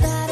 last